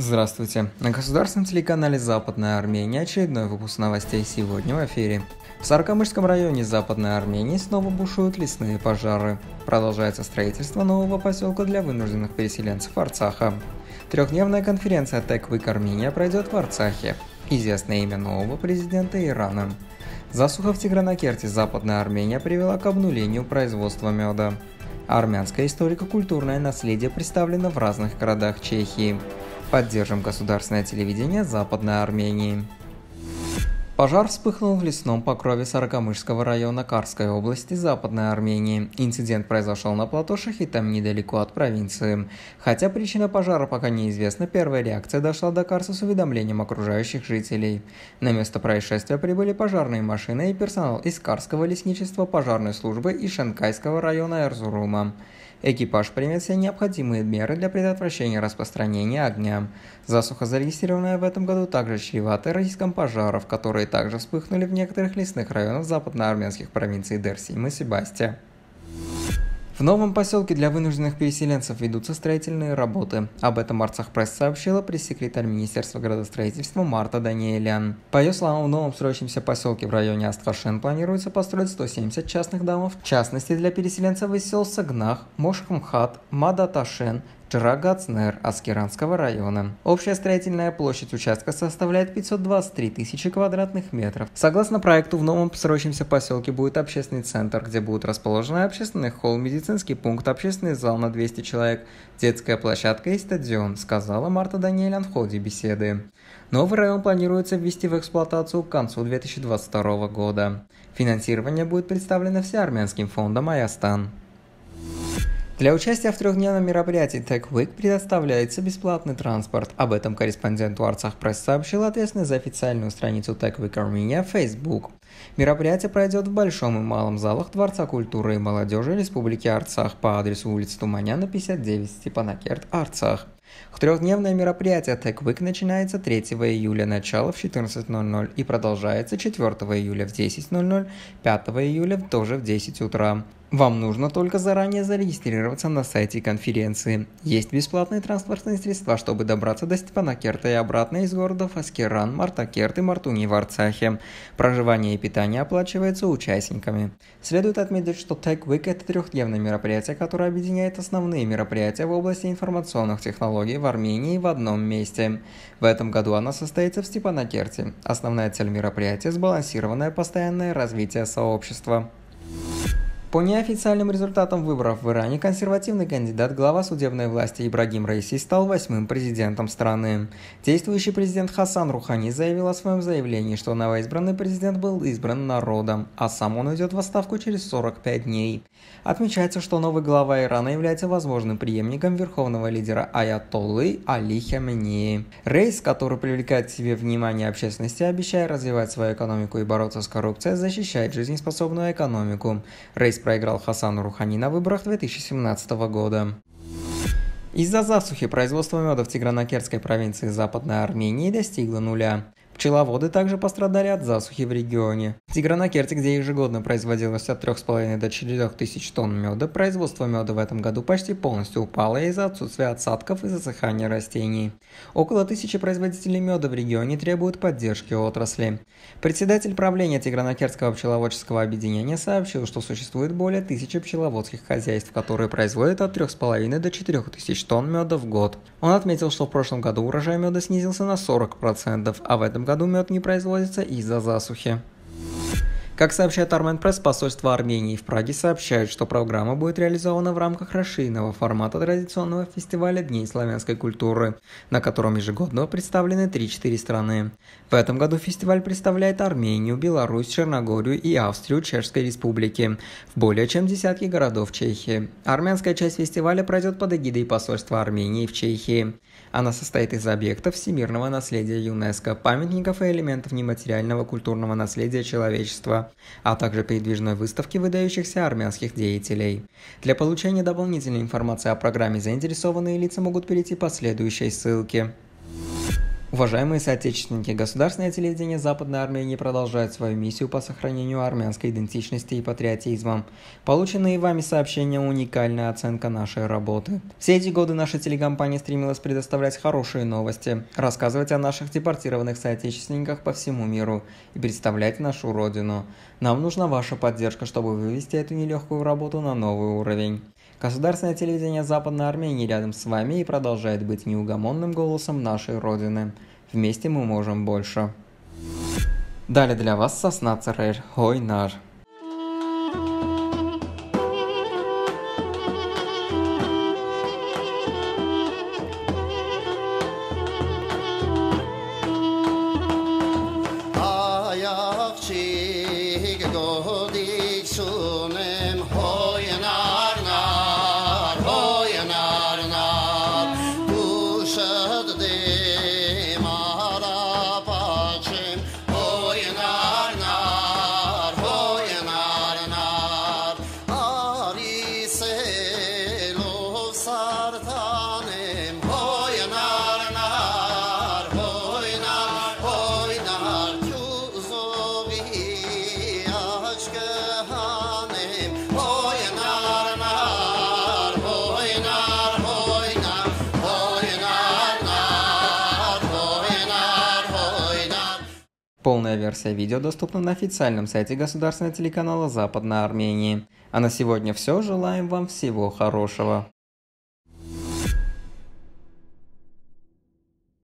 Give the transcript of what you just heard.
Здравствуйте! На государственном телеканале «Западная Армения» очередной выпуск новостей сегодня в эфире. В Саркамышском районе Западной Армении снова бушуют лесные пожары. Продолжается строительство нового поселка для вынужденных переселенцев Арцаха. Трехдневная конференция Tech Week Армения пройдет в Арцахе. Известное имя нового президента Ирана. Засуха в Тигранакерте Западная Армения привела к обнулению производства меда. Армянское историко-культурное наследие представлено в разных городах Чехии. Поддержим государственное телевидение Западной Армении. Пожар вспыхнул в лесном покрове Сарагамышского района Карской области Западной Армении. Инцидент произошел на плато Шахитам недалеко от провинции. Хотя причина пожара пока неизвестна, первая реакция дошла до Карса с уведомлением окружающих жителей. На место происшествия прибыли пожарные машины и персонал из Карского лесничества пожарной службы и Шенкайского района Эрзурума. Экипаж примет все необходимые меры для предотвращения распространения огня. Засуха, зарегистрированная в этом году, также чревата риском пожаров, которые также вспыхнули в некоторых лесных районах западноармянских провинций Дерсим и Себастья. В новом поселке для вынужденных переселенцев ведутся строительные работы. Об этом Арцах Пресс сообщила пресс-секретарь Министерства градостроительства Марта Даниэлян. По ее словам, в новом строящемся поселке в районе Астхашен планируется построить 170 частных домов, в частности для переселенцев из сел Сагнах, Мошхамхат, Мадаташен, Джарагацнер Аскеранского района. Общая строительная площадь участка составляет 523 тысячи квадратных метров. Согласно проекту, в новом строящемся поселке будет общественный центр, где будут расположены общественный холл, медицинский пункт, общественный зал на 200 человек, детская площадка и стадион, сказала Марта Даниэлян в ходе беседы. Новый район планируется ввести в эксплуатацию к концу 2022 года. Финансирование будет представлено всеармянским фондом «Аястан». Для участия в трехдневном мероприятии Tech предоставляется бесплатный транспорт. Об этом корреспондент Арцах Пресс сообщил ответственный за официальную страницу Tech Armenia в Facebook. Мероприятие пройдет в Большом и Малом залах Дворца культуры и молодежи Республики Арцах по адресу улицы Туманяна, 59, Степанакерт, Арцах. Трехдневное мероприятие Tech Week начинается 3 июля, начало в 14.00 и продолжается 4 июля в 10.00, 5 июля тоже в 10 утра. Вам нужно только заранее зарегистрироваться на сайте конференции. Есть бесплатные транспортные средства, чтобы добраться до Степанакерта и обратно из городов Аскеран, Мартакерт и Мартуни в Арцахе. Проживание и питание оплачивается участниками. Следует отметить, что Tech Week – это трехдневное мероприятие, которое объединяет основные мероприятия в области информационных технологий в Армении в одном месте. В этом году она состоится в Степанакерте. Основная цель мероприятия – сбалансированное постоянное развитие сообщества. По неофициальным результатам выборов в Иране консервативный кандидат глава судебной власти Ибрагим Раиси стал восьмым президентом страны. Действующий президент Хасан Рухани заявил о своем заявлении, что новоизбранный президент был избран народом, а сам он уйдет в отставку через 45 дней. Отмечается, что новый глава Ирана является возможным преемником верховного лидера Аятоллы Али Хаменеи. Рейс, который привлекает к себе внимание общественности, обещая развивать свою экономику и бороться с коррупцией, защищает жизнеспособную экономику. Рейс проиграл Хасану Рухани на выборах 2017 года. Из-за засухи производство меда в Тигранакерской провинции Западной Армении достигло нуля. Пчеловоды также пострадали от засухи в регионе. В Тигранакерте, где ежегодно производилось от 3,5 до 4 тысяч тонн меда, производство меда в этом году почти полностью упало из-за отсутствия отсадков и засыхания растений. Около тысячи производителей меда в регионе требуют поддержки отрасли. Председатель правления Тигранакерского пчеловодческого объединения сообщил, что существует более тысячи пчеловодских хозяйств, которые производят от 3,5 до 4 тысяч тонн меда в год. Он отметил, что в прошлом году урожай меда снизился на 40%, а в этом году мед не производится из-за засухи. Как сообщает Армен Пресс, посольство Армении в Праге сообщает, что программа будет реализована в рамках расширенного формата традиционного фестиваля Дней славянской культуры, на котором ежегодно представлены 3-4 страны. В этом году фестиваль представляет Армению, Беларусь, Черногорию и Австрию Чешской Республики в более чем десятки городов Чехии. Армянская часть фестиваля пройдет под эгидой посольства Армении в Чехии. Она состоит из объектов всемирного наследия ЮНЕСКО, памятников и элементов нематериального культурного наследия человечества, а также передвижной выставки выдающихся армянских деятелей. Для получения дополнительной информации о программе заинтересованные лица могут перейти по следующей ссылке. Уважаемые соотечественники, государственное телевидение Западной Армении продолжает свою миссию по сохранению армянской идентичности и патриотизма. Полученные вами сообщения – уникальная оценка нашей работы. Все эти годы наша телекомпания стремилась предоставлять хорошие новости, рассказывать о наших депортированных соотечественниках по всему миру и представлять нашу родину. Нам нужна ваша поддержка, чтобы вывести эту нелегкую работу на новый уровень. Государственное телевидение Западной Армении рядом с вами и продолжает быть неугомонным голосом нашей Родины. Вместе мы можем больше. Далее для вас сосна Церер Хойнар. Полная версия видео доступна на официальном сайте государственного телеканала Западной Армении. А на сегодня все. Желаем вам всего хорошего.